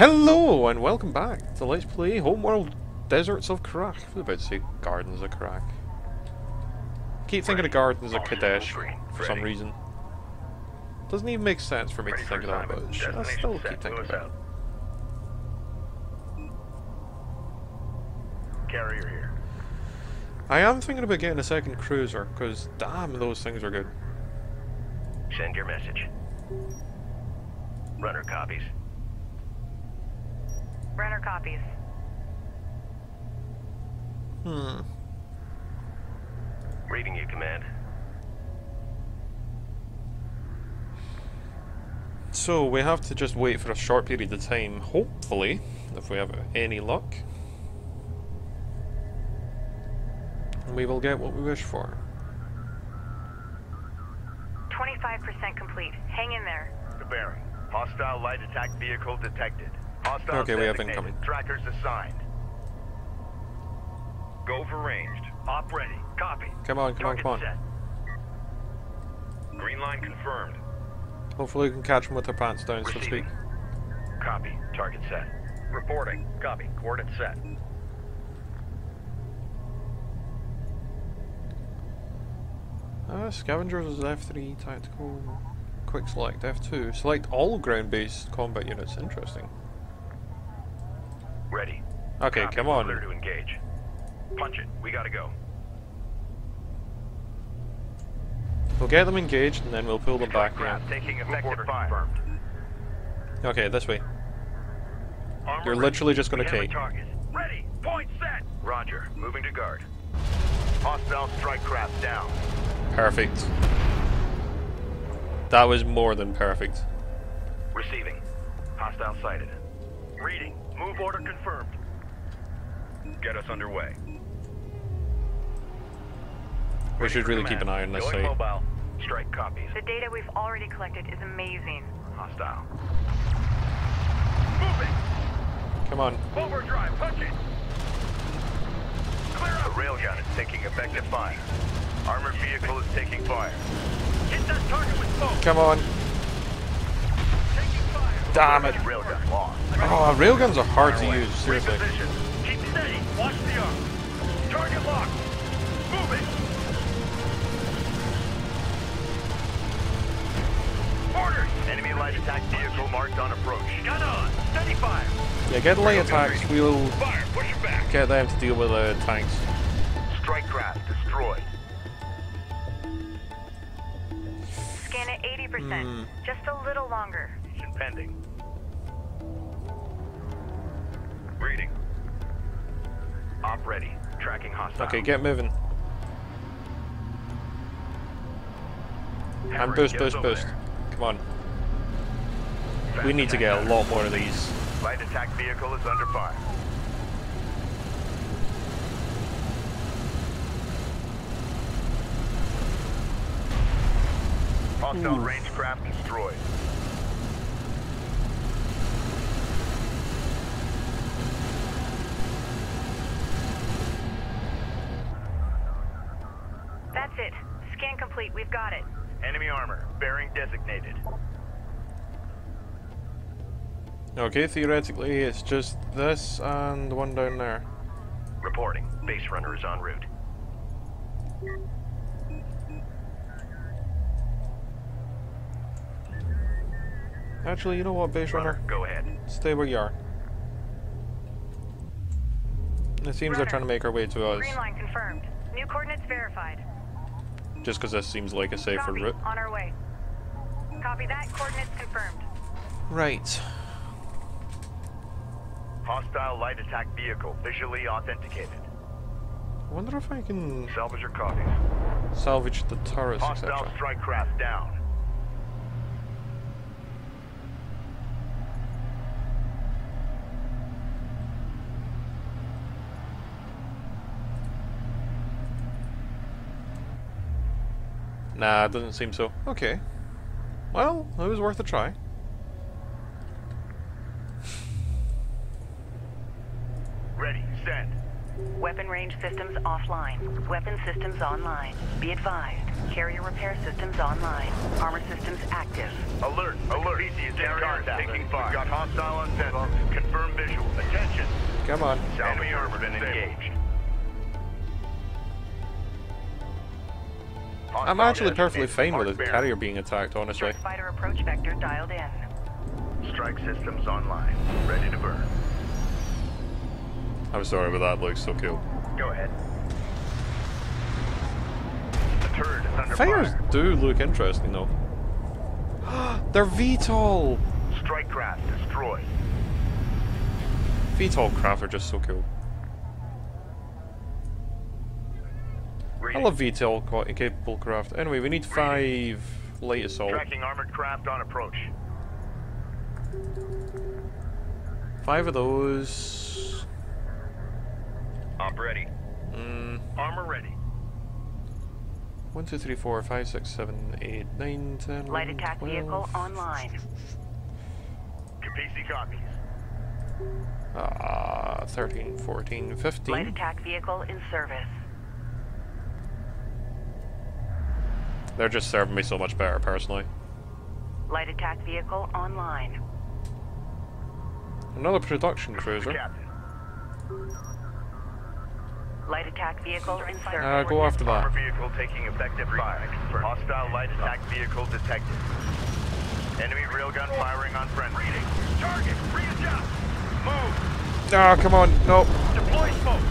Hello and welcome back to Let's Play Homeworld Deserts of Kharak. I was about to say Gardens of Kharak. Keep thinking of Gardens of Kadesh for some reason. Doesn't even make sense for me to think of that, but I still keep thinking about it. Carrier here. I am thinking about getting a second cruiser, because damn, those things are good. Send your message. Runner copies. Runner copies. Hmm. Reading you, Command. So we have to just wait for a short period of time, hopefully, if we have any luck. We will get what we wish for. 25% complete. Hang in there. The bearing. Hostile light attack vehicle detected. Hostile Okay, we have incoming. Trackers assigned. Go for ranged. Op ready. Copy. Come on, come on, Target come on. set. Green line confirmed. Hopefully we can catch them with their pants down, so to speak. Copy. Target set. Reporting. Copy. Coordinate set. Uh, scavengers is F3, tactical, quick select F2. Select all ground-based combat units, interesting. Ready. Okay, Copy. come on. Clear to engage. Punch it. We gotta go. We'll get them engaged and then we'll pull them back Craft in. taking effective fire. Okay, this way. Armor You're ready. literally just gonna We have a key. target. Ready. Point set. Roger. Moving to guard. Hostile strike craft down. Perfect. That was more than perfect. Receiving. Hostile sighted. Reading. Move order confirmed. Get us underway. We should really keep an eye on this Going site. mobile. Strike copies. The data we've already collected is amazing. Hostile. Moving. Come on. Overdrive. Punch it. Clear out. The railgun is taking effective fire. Armored vehicle is taking fire. Hit that target with smoke. Come on. Taking fire. Damn it. Railgun lost. Oh, railguns are hard to use, seriously. Keep steady. Watch the arm. Target locked. Moving. Orders. Enemy light attack vehicle marked on approach. Gun on. Steady fire. Yeah, get light attacks, we'll Fire. Push it back. get them to deal with the tanks. Strike craft destroyed. Scan at 80%. Hmm. Just a little longer. Pending. Reading. Op ready. Tracking hostile. Okay, get moving. And boost, boost, boost. Come on. Fast We need to get a lot more of these. Light attack vehicle is under fire. Hostile range craft destroyed. That's it. Scan complete. We've got it. Enemy armor. Bearing designated. Okay, theoretically it's just this and the one down there. Reporting. Base runner is en route. Actually, you know what, base runner? Go ahead. Stay where you are. It seems they're trying to make our way to us, Green line confirmed. New coordinates verified. Just because that seems like a safer Copy. route. On our way. Copy that. Coordinates confirmed. Right. Hostile light attack vehicle visually authenticated. I wonder if I can Salvage your copies. salvage the turrets, Hostile strike craft down. Nah, it doesn't seem so. Okay. Well, it was worth a try. Ready. Send. Weapon range systems offline. Weapon systems online. Be advised. Carrier repair systems online. Armor systems active. Alert! Alert! is in contact. Taking fire. We've got hostile on sensor. Confirm visual. Attention! Come on. Enemy armor been engaged. I'm actually perfectly fine with Mark the carrier being attacked, honestly. Strike fighter approach vector dialed in. Strike systems online. Ready to burn. I'm sorry, but that looks so cool. Go ahead. The turret is under Fires fire. do look interesting, though. They're VTOL! Strike craft destroyed. VTOL craft are just so cool. I love VTOL quite capable craft. Anyway, we need five light assault. Tracking armored craft on approach. Five of those. Op ready. Mm, Armor ready. one, two, three, four, five, six, seven, eight, nine, ten, Light 11, attack 12. vehicle online. Kapisi copies. Ah, 13, 14, 15. Light attack vehicle in service. They're just serving me so much better, personally. Light attack vehicle online. Another production cruiser. Light attack vehicle in service. Uh, go after Armor that. vehicle taking effective fire. Hostile light attack vehicle detected. Enemy railgun firing on friendly. Reading. Target. Readjust. Move. Ah, come on, no. Deploy smoke.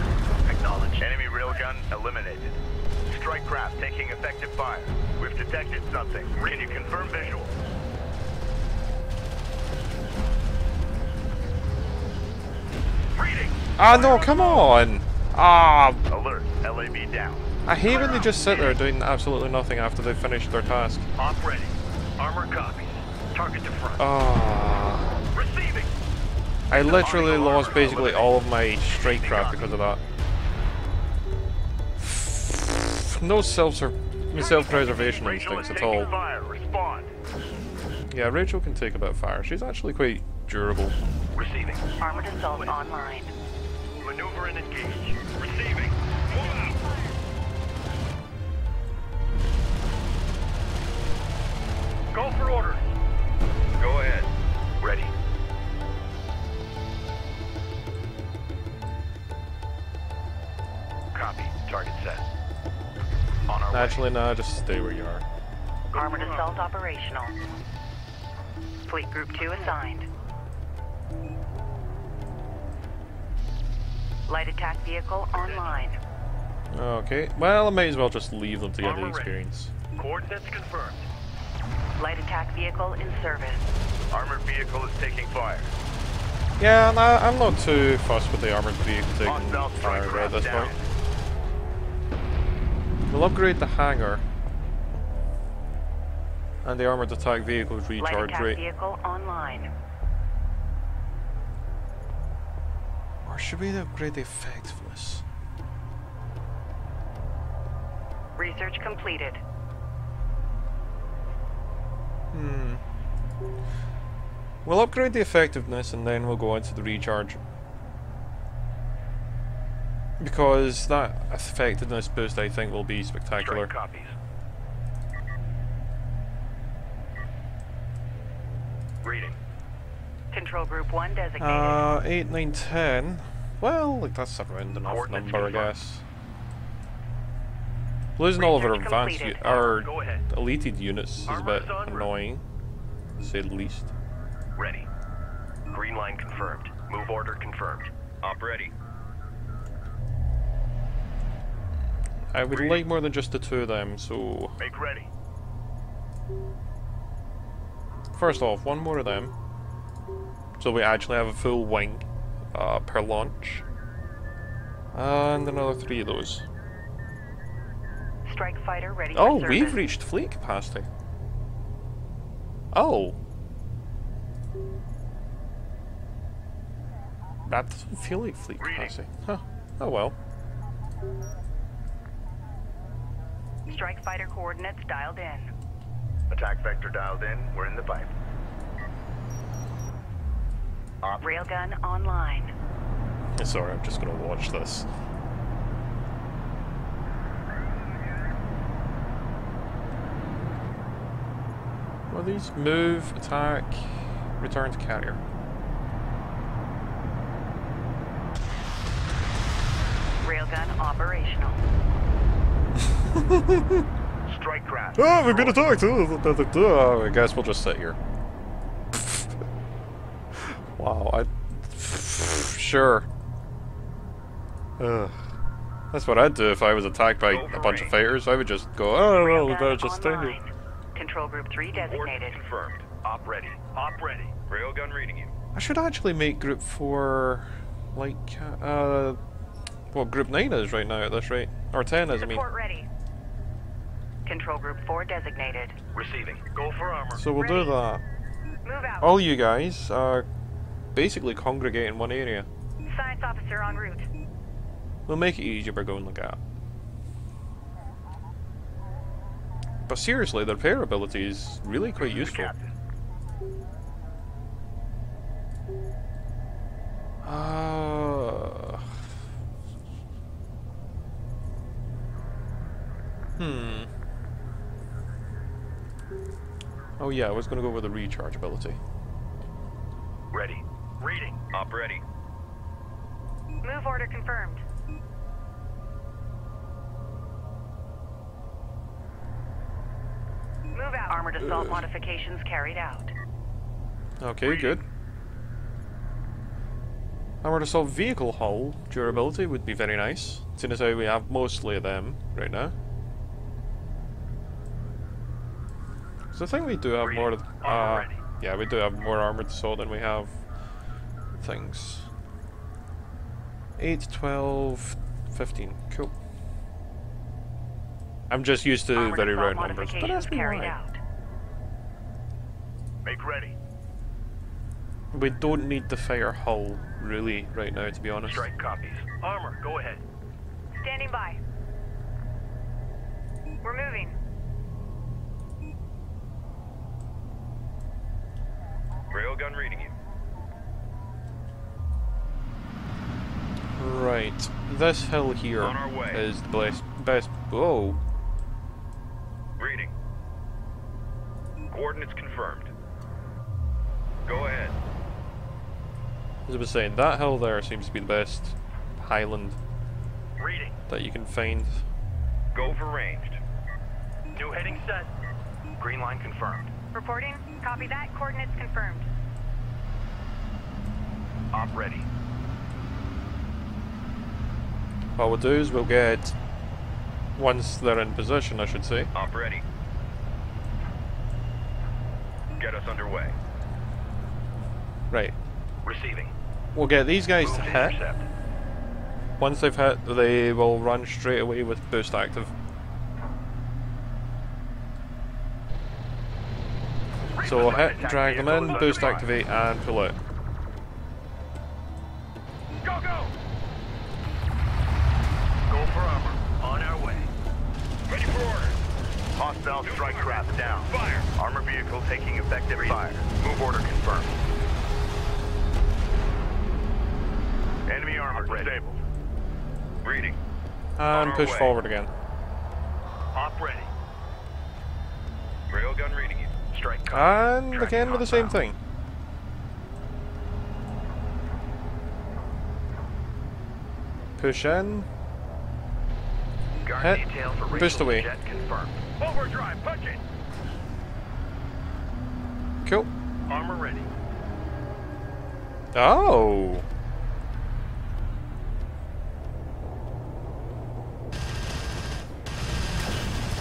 Acknowledge. Enemy railgun eliminated. Strike craft taking effective fire. We've detected something. Can you confirm visual? Reading. Ah, no, come on. Ah, Alert. LAV down. I hate when they just sit there doing absolutely nothing after they've finished their task. Op ready. Armor copies. Target to front. Ah. Receiving. I literally lost basically all of my strike craft because of that. No self self preservation instincts at all. fire. Yeah, Rachel can take a bit of fire. She's actually quite durable. Receiving. Armored assault online. Maneuver and engage. Receiving. Move. Go for orders. Go ahead. On our way. Actually, nah, just stay where you are. Armored assault operational. Fleet Group 2 assigned. Light attack vehicle online. Okay, well, I may as well just leave them to get the experience. Coordinates confirmed. Light attack vehicle in service. Armored vehicle is taking fire. Yeah, nah, I'm not too fussed with the armored vehicle taking Hostile strike fire at this down. point. We'll upgrade the hangar. And the armored attack vehicle's recharge rate. vehicle online. Or should we upgrade the effectiveness? Research completed. Hmm. We'll upgrade the effectiveness and then we'll go into the recharge. Because that effectiveness boost I think will be spectacular. Strike copies. Reading. Control group 1 designated. Uh, 8, 9, 10. Well, like that's a round enough number, I guess. Losing all of our advanced, our Go deleted units is a bit is route. annoying, to say the least. Ready. Green line confirmed. Move order confirmed. Op ready. I would Reading. like more than just the two of them, so Make ready. first off, one more of them. So we actually have a full wing uh, per launch. And another three of those. Strike fighter ready Oh, we've reached fleet capacity. Oh. That doesn't feel like fleet Reading. capacity. Huh. Oh well. Strike fighter coordinates dialed in. Attack vector dialed in. We're in the pipe. Op. Railgun online. Sorry, I'm just going to watch this. Well, these move, attack, return to carrier. Railgun operational. Strike craft. Oh, we've been attacked! Oh, I guess we'll just sit here. wow, I... Sure. Ugh. That's what I'd do if I was attacked by a bunch of fighters. I would just go, oh, well, we Railgun better just stay here. Control group 3 designated. Confirmed. Op ready. Op ready. Railgun reading you. I should actually make group 4 like, uh, well, group 9 is right now at this rate. Or 10 is, I mean. Support ready. Control group 4 designated. Receiving. Go for armor. So we'll do that. Move out. All you guys are basically congregate in one area. Science officer en route. We'll make it easier by going like that. But seriously, the repair ability is really quite useful. Captain. Uh, hmm. Oh yeah, I was gonna go with the recharge ability. Ready. Reading. Op ready. Move order confirmed. Move out. Armored assault modifications carried out. Okay, good. Armored assault vehicle hull durability would be very nice, seeing as how we have mostly of them right now. So I think we do have more. of- Uh, ready. yeah, we do have more armored assault than we have things. 8, 12, 15. Cool. I'm just used to Armored very assault round numbers. But that's me carried out. Make ready. We don't need the fire hull, really, right now, to be honest. Strike copies. Armor. Go ahead. Standing by. We're moving. Railgun reading you. Right, this hill here On our way. is the best. Best. Whoa. Reading. Coordinates confirmed. Go ahead. As I was saying, that hill there seems to be the best highland Reading. that you can find. Go for ranged. New heading set. Green line confirmed. Reporting. Copy that. Coordinates confirmed. Op ready. What we'll do is we'll get once they're in position, I should say. Op ready. Get us underway. Right, Receiving. we'll get these guys Move to to hit. intercept. Once they've hit, they will run straight away with boost active. So hit, drag them in, boost activate, and pull out. Go, go! Go for armor. On our way. Ready for orders. Hostile strike craft down. Fire. Armor vehicle taking effective fire. Move order confirmed. Enemy armor disabled. Reading. And push way. forward again. Op ready. Strike copy. And Tracking again with the same hostile. thing. Push in. Guard Hit. detail for Boost away. Overdrive, punch it. Cool. Armor ready. Oh.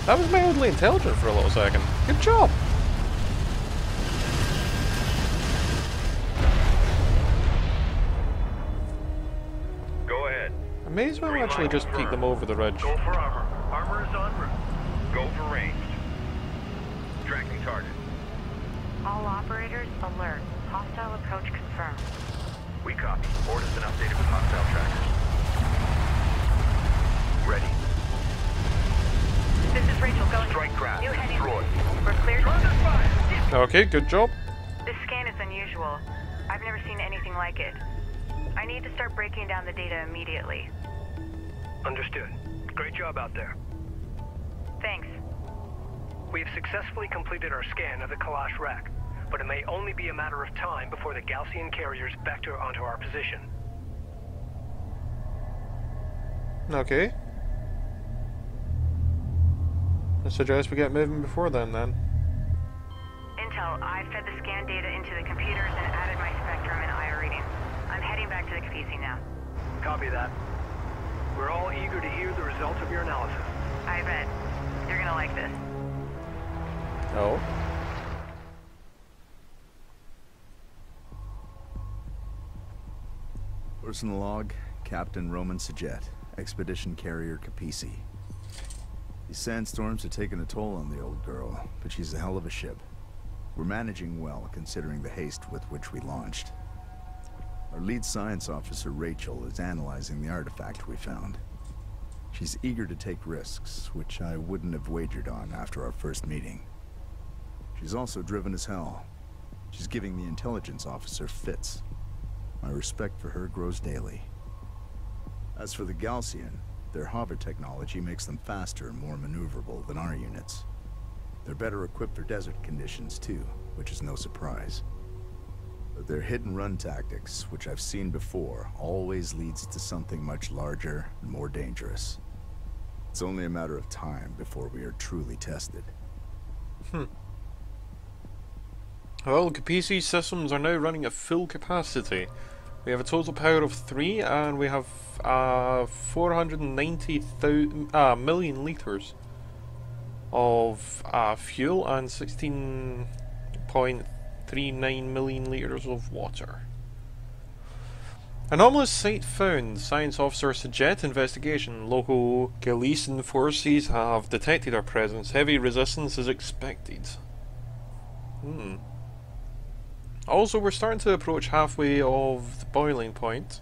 That was mildly intelligent for a little second. Good job. May as well Green actually light just peek them over the ridge. Go for armor. Armor is en route. Go for ranged. Tracking target. All operators alert. Hostile approach confirmed. We copy. Board has been updated with hostile trackers. Ready. This is Rachel going. Strike craft New heading. destroyed. We're cleared. Fire! Okay, good job. This scan is unusual. I've never seen anything like it. I need to start breaking down the data immediately. Understood. Great job out there. Thanks. We have successfully completed our scan of the Kalash rack, but it may only be a matter of time before the Gaalsien carriers vector onto our position. Okay. I suggest we get moving before then, then. Intel, I fed the scan data into the computers and added my spectrum and IR readings. I'm heading back to the Kapisi now. Copy that. We're all eager to hear the results of your analysis. I bet. You're gonna like this. Oh. Personal log, Captain Roman S'jet, Expedition Carrier Kapisi. These sandstorms have taken a toll on the old girl, but she's a hell of a ship. We're managing well, considering the haste with which we launched. Our lead science officer, Rachel, is analyzing the artifact we found. She's eager to take risks, which I wouldn't have wagered on after our first meeting. She's also driven as hell. She's giving the intelligence officer fits. My respect for her grows daily. As for the Gaalsien, their hover technology makes them faster and more maneuverable than our units. They're better equipped for desert conditions too, which is no surprise. But their hit-and-run tactics, which I've seen before, always leads to something much larger and more dangerous. It's only a matter of time before we are truly tested. Hmm. Well, Kapisi systems are now running at full capacity. We have a total power of 3 and we have uh, 490 uh, million litres of uh, fuel and 16.39 million litres of water. Anomalous site found. Science officer S'jet investigation. Local Gaalsien forces have detected our presence. Heavy resistance is expected. Hmm. Also, we're starting to approach halfway of the boiling point.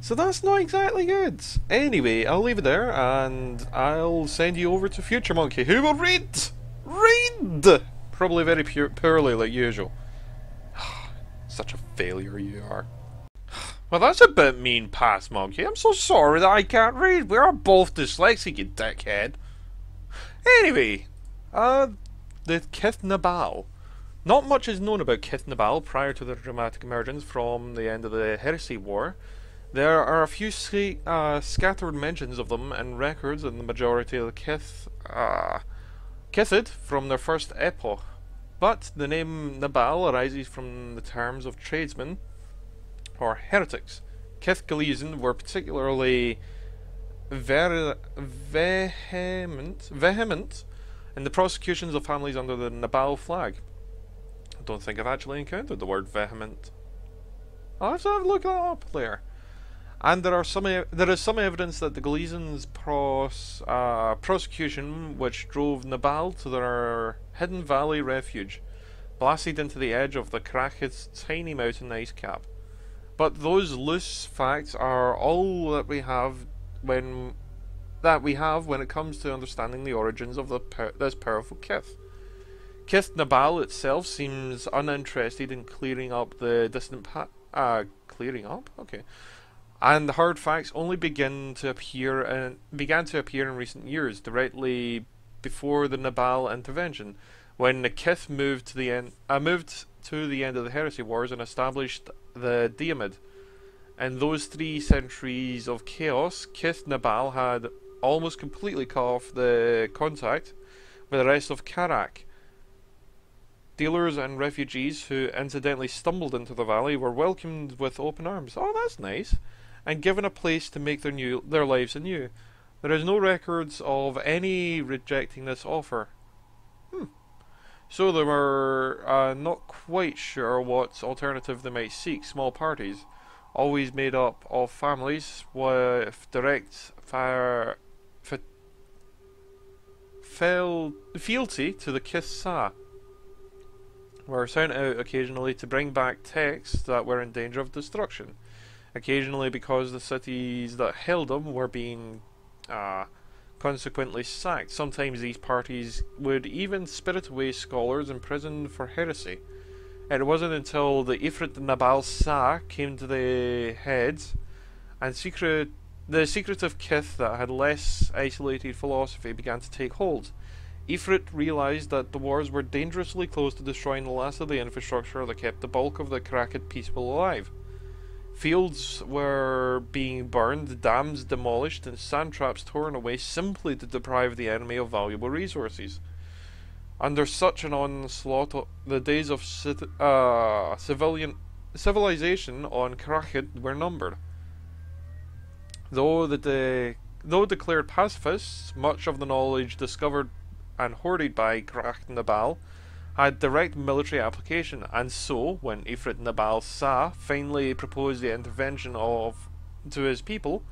So that's not exactly good. Anyway, I'll leave it there and I'll send you over to Future Monkey, who will read! Read! Probably very poorly, like usual. Such a failure you are. Well, that's a bit mean, Pass Monkey. I'm so sorry that I can't read. We are both dyslexic, you dickhead. Anyway, uh, the Kith Nabal. Not much is known about Kith Nabal prior to their dramatic emergence from the end of the Heresy War. There are a few uh, scattered mentions of them in records in the majority of the Kith, uh, Kithid from their first epoch. But the name Nabal arises from the terms of tradesmen or heretics. Kith Galizian were particularly ver- vehement, vehement in the prosecutions of families under the Nabal flag. I don't think I've actually encountered the word vehement. I'll have to have a look that up later. And there are some there is some evidence that the Galizians' pros, uh, prosecution, which drove Nabal to their hidden valley refuge, blasted into the edge of the Krak's tiny mountain ice cap. But those loose facts are all that we have when that we have when it comes to understanding the origins of the this powerful Kith. Kith Nabal itself seems uninterested in clearing up the distant pa- uh, clearing up? Okay. And the hard facts only begin to appear in, began to appear in recent years, directly before the Nabal intervention, when the Kith moved to the end uh, moved to the end of the Heresy Wars and established the Daiamid. In those three centuries of chaos, Kith Nabal had almost completely cut off the contact with the rest of Kharak. Dealers and refugees who incidentally stumbled into the valley were welcomed with open arms. Oh, that's nice. And given a place to make their new their lives anew. There is no records of any rejecting this offer. Hmm. So they were uh, not quite sure what alternative they might seek. Small parties, always made up of families with direct fire, fi- fel- fealty to the Kissa were sent out occasionally to bring back texts that were in danger of destruction. Occasionally, because the cities that held them were being uh, consequently sacked. Sometimes these parties would even spirit away scholars imprisoned for heresy. It wasn't until the Ifrit Nabal Sa came to the heads and secret the secretive kith that had less isolated philosophy began to take hold. Ifrit realized that the wars were dangerously close to destroying the last of the infrastructure that kept the bulk of the Krakid peaceful alive. Fields were being burned, dams demolished, and sand traps torn away simply to deprive the enemy of valuable resources. Under such an onslaught, the days of uh, civilian civilization on Krakid were numbered. Though the de though declared pacifists, much of the knowledge discovered and hoarded by Krakh Nabal had direct military application, and so, when Ifrit Nabal Sa finally proposed the intervention of to his people,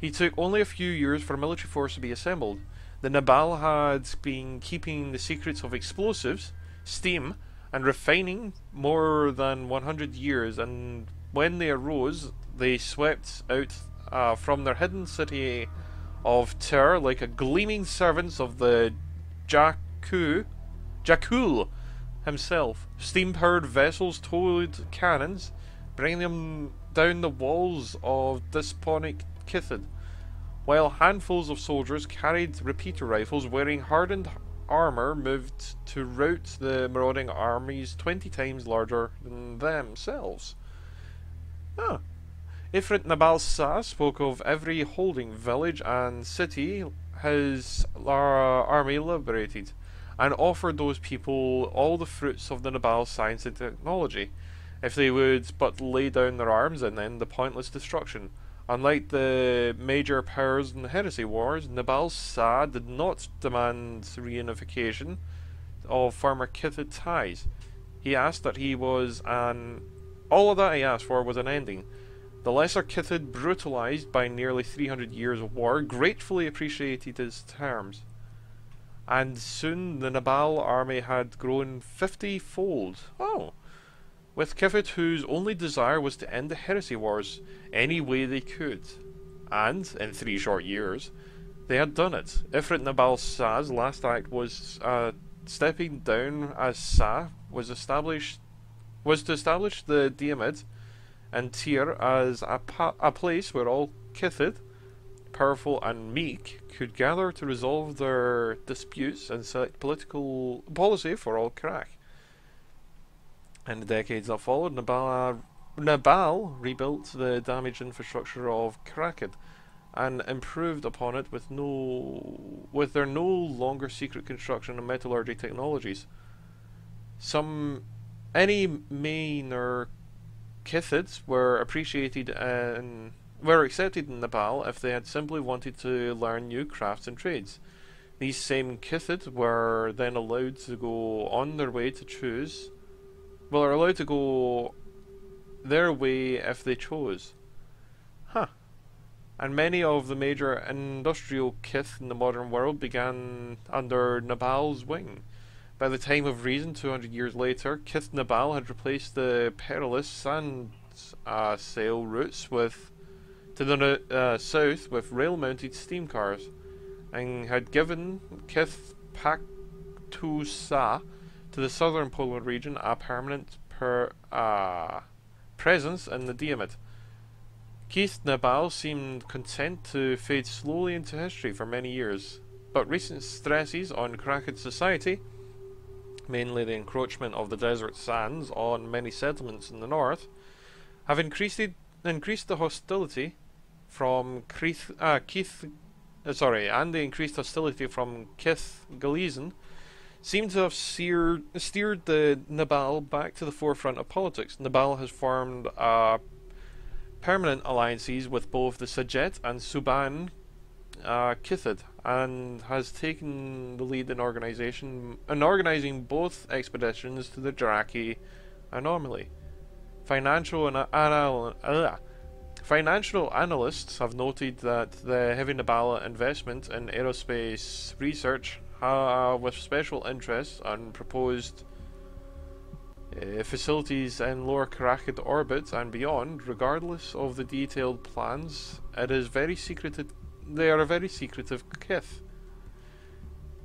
he took only a few years for a military force to be assembled. The Nabal had been keeping the secrets of explosives, steam, and refining more than 100 years, and when they arose, they swept out uh, from their hidden city of Ter like a gleaming servants of the Jakku, Jakul himself. Steam-powered vessels towed cannons, bringing them down the walls of despotic Kithid, while handfuls of soldiers carried repeater rifles wearing hardened armor moved to rout the marauding armies 20 times larger than themselves. Ah. Ifrit Nabal Sa spoke of every holding village and city his army liberated, and offered those people all the fruits of the Nabal science and technology, if they would but lay down their arms and end the pointless destruction. Unlike the major powers in the heresy wars, Nabal Sa did not demand reunification of former Kithid ties. He asked that he was an... All of that he asked for was an ending. The Lesser Kithid, brutalized by nearly 300 years of war, gratefully appreciated his terms. And soon the Nabal army had grown 50-fold. Oh! with Kithid whose only desire was to end the heresy wars any way they could. And, in three short years, they had done it. Ifrit Nabal Sa's last act was uh, stepping down as Sa was established was to establish the Daiamid and Tyr as a, a place where all Kithid, powerful and meek, could gather to resolve their disputes and select political policy for all Krak. In the decades that followed, Nabal, uh, Nabal rebuilt the damaged infrastructure of Krakid and improved upon it with no with their no longer secret construction and metallurgy technologies. Some any minor Kithids were appreciated and were accepted in Nepal if they had simply wanted to learn new crafts and trades. These same Kithid were then allowed to go on their way to choose well, are allowed to go their way if they chose. Huh. And many of the major industrial kith in the modern world began under Nabal's wing. By the time of reason, 200 years later, Kith Nabal had replaced the perilous sand uh, sail routes with to the uh, south with rail-mounted steam cars, and had given Kith Paktusa to the southern polar region a permanent per, uh, presence in the Daiamid. Keith Nabal seemed content to fade slowly into history for many years, but recent stresses on Krakid society, mainly the encroachment of the desert sands on many settlements in the north, have increased, increased the hostility from Keith, uh, Keith uh, sorry, and the increased hostility from Keith Galizan seem to have seared, steered the Nabal back to the forefront of politics. Nabal has formed uh, permanent alliances with both the S'jet and Suban uh, Kithid and has taken the lead in organization in organizing both expeditions to the Draki anomaly. Financial and uh, financial analysts have noted that the heavy Nabala investment in aerospace research uh, with special interest on proposed uh, facilities in lower Krakid orbit and beyond, regardless of the detailed plans, it is very secretive. They are a very secretive kith.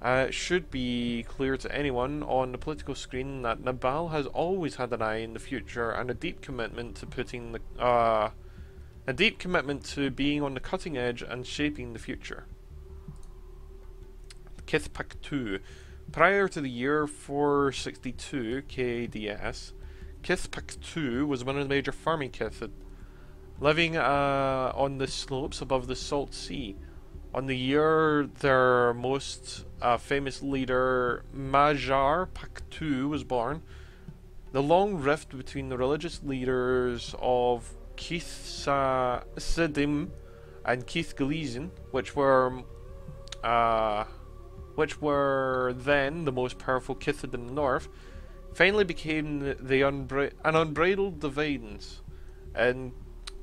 Uh, it should be clear to anyone on the political screen that Nabal has always had an eye in the future and a deep commitment to putting the uh, a deep commitment to being on the cutting edge and shaping the future. Kith Paktu. Prior to the year 462 KDS, Kith Paktu was one of the major farming Kithid, living uh, on the slopes above the Salt Sea. On the year their most uh, famous leader, Majar Paktu, was born, the long rift between the religious leaders of Keith Sidim and Keith Galizin, which were uh, which were then the most powerful Kithid in the north, finally became the unbra- an unbridled dividends in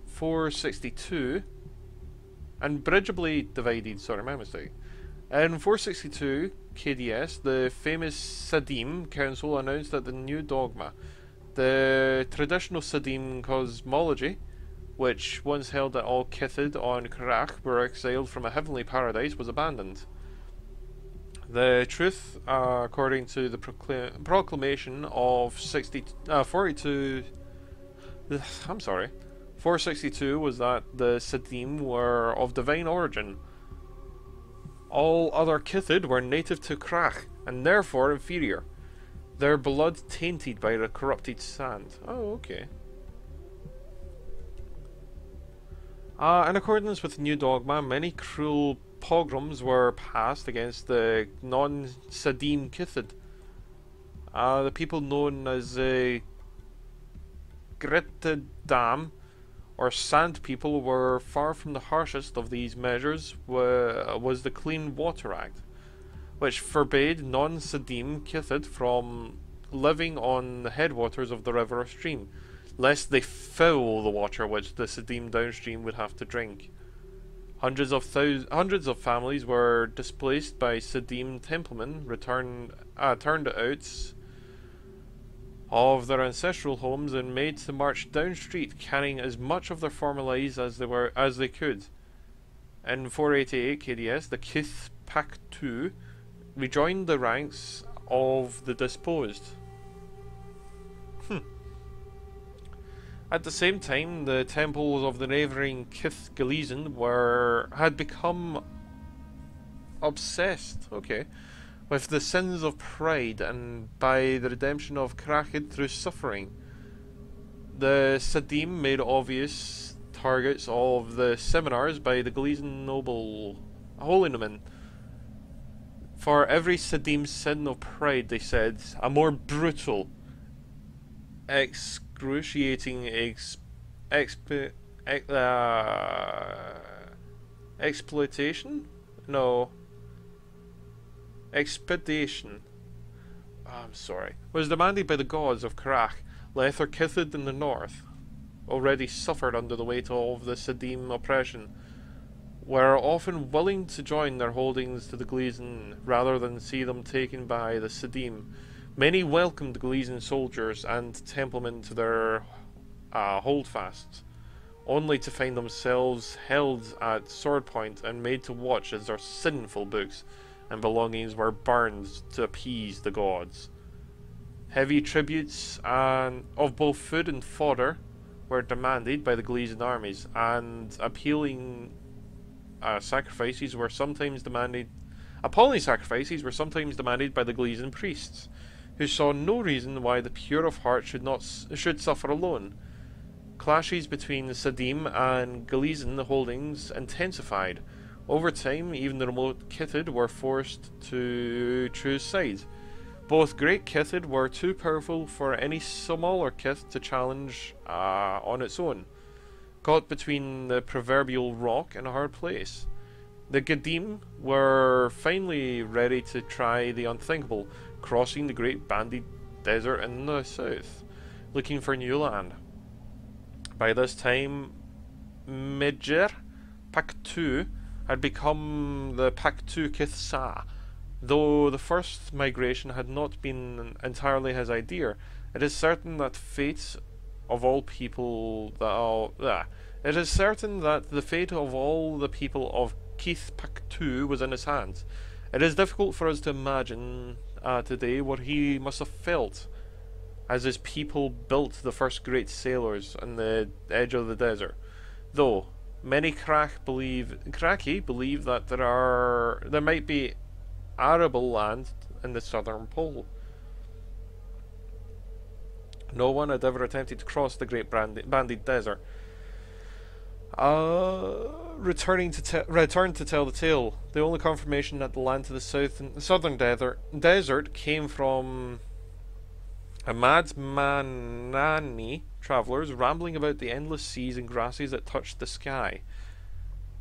462, unbridgeably divided, sorry, my mistake. In 462 KDS, the famous Sadim Council announced that the new dogma, the traditional Sadim cosmology, which once held that all Kithid on Kharak were exiled from a heavenly paradise, was abandoned. The truth, uh, according to the procla- proclamation of 60, uh, 42, I'm sorry, 462 was that the Sadim were of divine origin. All other Kithid were native to Krach, and therefore inferior. Their blood tainted by the corrupted sand. Oh, okay. Uh, in accordance with new dogma, many cruel pogroms were passed against the non-Sadim Kithid. Uh, the people known as the uh, Dam or Sand People were far from the harshest of these measures was the Clean Water Act, which forbade non-Sadim Kithid from living on the headwaters of the river or stream, lest they foul the water which the Sadim downstream would have to drink. Hundreds of thousands, hundreds of families were displaced by Sadim Templemen, returned, uh, turned out of their ancestral homes and made to march down street, carrying as much of their former as they were as they could. In 488 KDS, the Kith II rejoined the ranks of the disposed. Hmm. At the same time, the temples of the neighbouring Kith Galizin were had become obsessed, okay, with the sins of pride and by the redemption of Krachid through suffering. The Sadim made obvious targets of the seminars by the Galizin noble holymen. For every Sadim sin of pride, they said, a more brutal, excruciating ex, exp, ex, uh, exploitation? No. Expedition. Oh, I'm sorry. Was demanded by the gods of Kharak, Lether Kithid in the north, already suffered under the weight of the Sadim oppression, were often willing to join their holdings to the Gleason rather than see them taken by the Sadim Many welcomed Gleason soldiers and templemen to their uh, holdfasts, only to find themselves held at sword point and made to watch as their sinful books and belongings were burned to appease the gods. Heavy tributes and of both food and fodder were demanded by the Gleason armies, and appealing uh, sacrifices were sometimes demanded. Appalling sacrifices were sometimes demanded by the Gleason priests who saw no reason why the pure of heart should not should suffer alone. Clashes between Sadim and Galizan holdings intensified. Over time, even the remote Kithid were forced to choose sides. Both great Kithid were too powerful for any smaller Kith to challenge uh, on its own, caught between the proverbial rock and a hard place. The Gadim were finally ready to try the unthinkable, crossing the Great Banded Desert in the south, looking for new land. By this time, Midger Paktu had become the Paktu Kithsa. Though the first migration had not been entirely his idea, it is certain that fate of all people that are there. it is certain that the fate of all the people of Keith Paktu was in his hands. It is difficult for us to imagine uh, today what he must have felt as his people built the first great sailors on the edge of the desert. Though many Krak believe Kraki believe that there are there might be arable land in the southern pole. No one had ever attempted to cross the Great Banded Desert. Uh, returning to te- return to tell the tale. The only confirmation that the land to the south and southern desert desert came from a mad manani travellers rambling about the endless seas and grasses that touched the sky.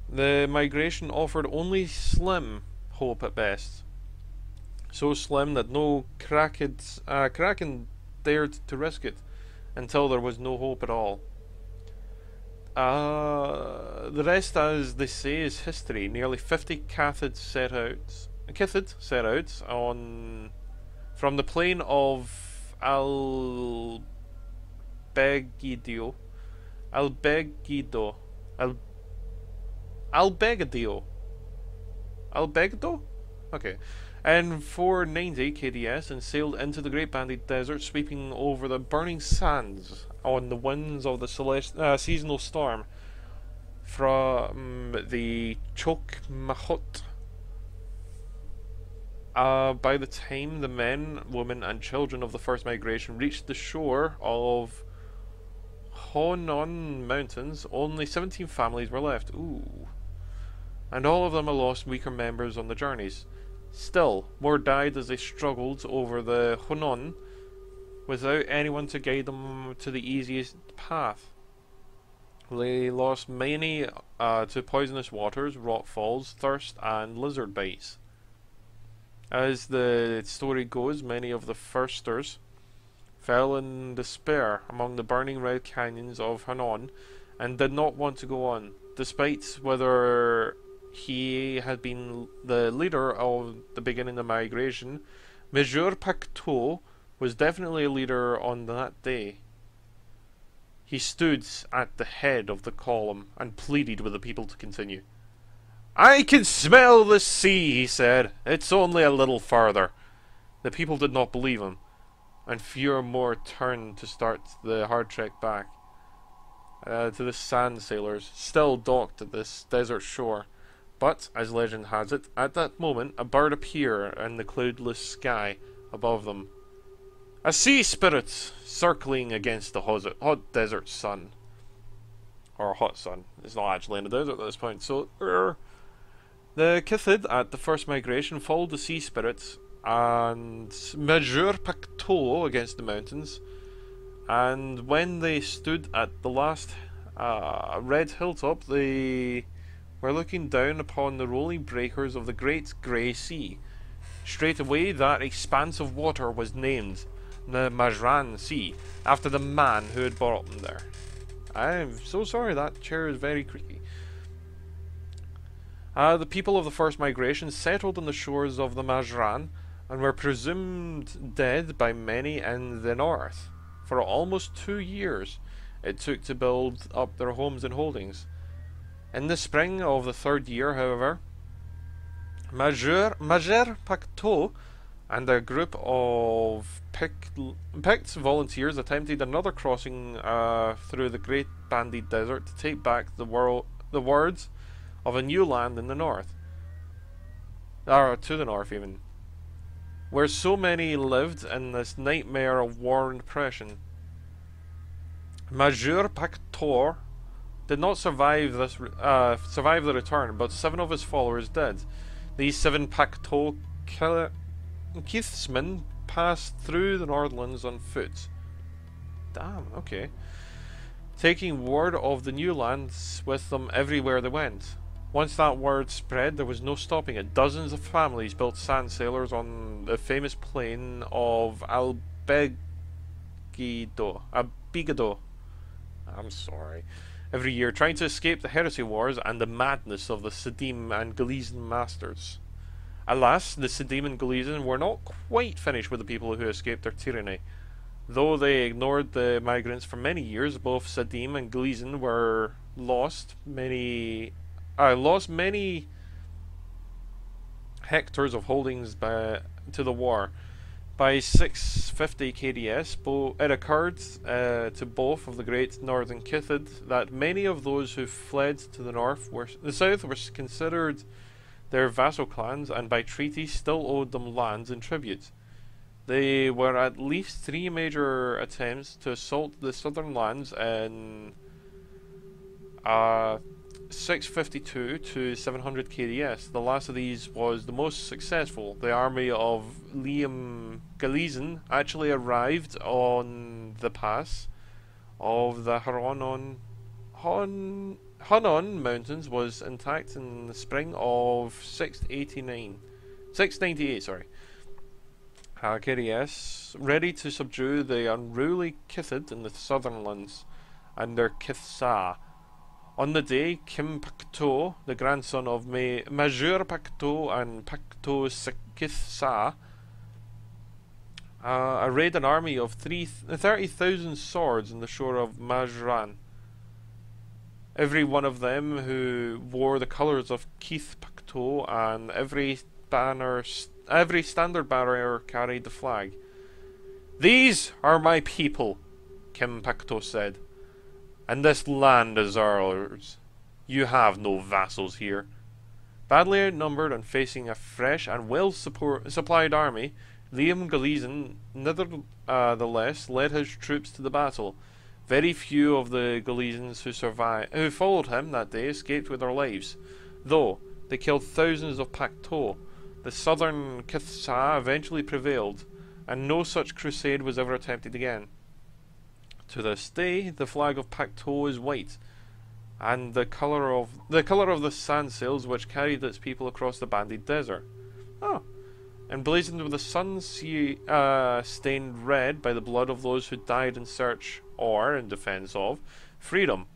The migration offered only slim hope at best. So slim that no kraken, uh, kraken dared to risk it until there was no hope at all. Uh, the rest, as they say, is history. Nearly 50 Cathids set out, Kiithid set out on from the plain of Albegido, Albegido, Al, Albegido, Albegido. Okay, and 490 KDS and sailed into the Great Banded Desert, sweeping over the burning sands on the winds of the celest- uh, seasonal storm from the Chokmahut. Uh, by the time the men, women, and children of the first migration reached the shore of Honon Mountains, only 17 families were left. Ooh. And all of them had lost weaker members on the journeys. Still, more died as they struggled over the Honon without anyone to guide them to the easiest path. They lost many uh, to poisonous waters, rockfalls, thirst, and lizard bites. As the story goes, many of the firsters fell in despair among the burning red canyons of Hanon and did not want to go on, despite whether he had been the leader of the beginning of migration. Major Pacto was definitely a leader on that day. He stood at the head of the column and pleaded with the people to continue. I can smell the sea, he said. It's only a little farther. The people did not believe him, and fewer more turned to start the hard trek back. Uh, to the sand sailors, still docked at this desert shore. But, as legend has it, at that moment a bird appeared in the cloudless sky above them. A sea spirit circling against the hot, desert sun. Or hot sun. It's not actually in the desert at this point. So, er, the Kiithid at the first migration followed the sea spirits and Major Pacto against the mountains. And when they stood at the last uh, red hilltop, they were looking down upon the rolling breakers of the great grey sea. Straight away, that expanse of water was named the Majran Sea, after the man who had brought them there. I'm so sorry, that chair is very creaky. Uh, the people of the first migration settled on the shores of the Majran and were presumed dead by many in the north. For almost two years it took to build up their homes and holdings. In the spring of the third year, however, Major, Pacto and a group of picked, volunteers attempted another crossing uh, through the Great Banded Desert to take back the world, the words of a new land in the north, or to the north even, where so many lived in this nightmare of war and oppression. Major Pactor did not survive this uh, survive the return, but seven of his followers did. These seven Pacto Keithsmen passed through the Northlands on foot. Damn, okay. Taking word of the new lands with them everywhere they went. Once that word spread, there was no stopping it. Dozens of families built sand sailors on the famous plain of Albegido. Abigado. I'm sorry. Every year, trying to escape the heresy wars and the madness of the Siidim and Gaalsien masters. Alas, the Siidim and Gaalsien were not quite finished with the people who escaped their tyranny. Though they ignored the migrants for many years, both Siidim and Gaalsien were lost many uh, lost many hectares of holdings by, to the war. By 650 KDS, it occurred uh, to both of the great northern Kiithid that many of those who fled to the north were the south were considered their vassal clans and by treaty still owed them lands and tribute. There were at least three major attempts to assault the southern lands in uh, 652 to 700 KDS. The last of these was the most successful. The army of Liam Galizan actually arrived on the pass of the Haronon Hon, Mountains was intact in the spring of 689. 698, sorry. Uh, KDS, ready to subdue the unruly Kiithid in the southern lands and their Kithsa. On the day, Kim Pakto, the grandson of Ma- Major Pakto and Pakto Kithsa, uh, arrayed an army of three 30,000 swords on the shore of Majran. Every one of them who wore the colours of Kiith Pakto and every banner, every standard bearer carried the flag. These are my people, Kim Pakto said, and this land is ours. You have no vassals here. Badly outnumbered and facing a fresh and well supplied army, Liam Galizan, nevertheless, uh, led his troops to the battle. Very few of the Galizans who survived, who followed him that day escaped with their lives, though they killed thousands of Pakto. The southern Kithsa eventually prevailed, and no such crusade was ever attempted again. To this day, the flag of Pakto is white, and the color of the color of the sand sails which carried its people across the banded desert. Oh, emblazoned with the sun sea, uh, stained red by the blood of those who died in search or in defense of freedom.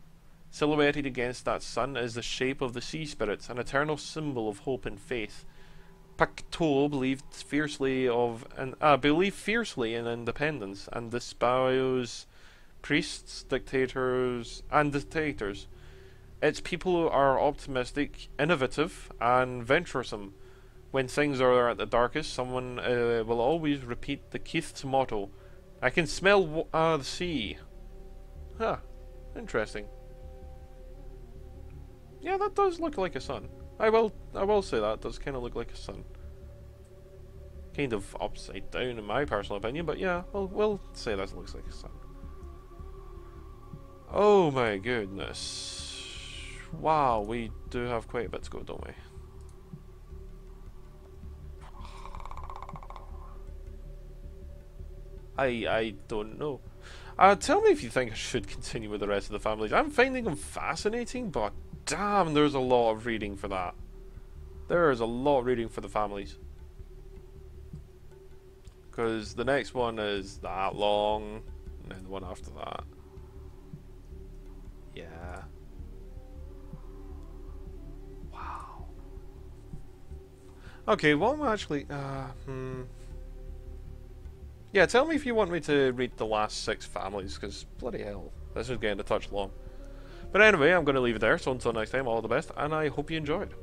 Silhouetted against that sun is the shape of the sea spirits, an eternal symbol of hope and faith. Pakto believed fiercely of and uh, believed fiercely in independence and espoused priests, dictators, and dictators. Its people who are optimistic, innovative, and venturesome when things are at the darkest, someone uh, will always repeat the Kiith's motto I can smell uh, the sea. Huh. Interesting. Yeah, that does look like a sun. I will I will say that does kind of look like a sun. Kind of upside down in my personal opinion, but yeah, we'll, we'll say that looks like a sun. Oh my goodness. Wow, we do have quite a bit to go, don't we? I I don't know. Uh, tell me if you think I should continue with the rest of the families. I'm finding them fascinating, but damn, there's a lot of reading for that. There is a lot of reading for the families. Because the next one is that long, and then the one after that. Yeah. Wow. Okay, well, I'm actually. Uh, hmm. Yeah, tell me if you want me to read the last six families, because bloody hell, this is getting a touch long. But anyway, I'm going to leave it there, so until next time, all the best, and I hope you enjoyed.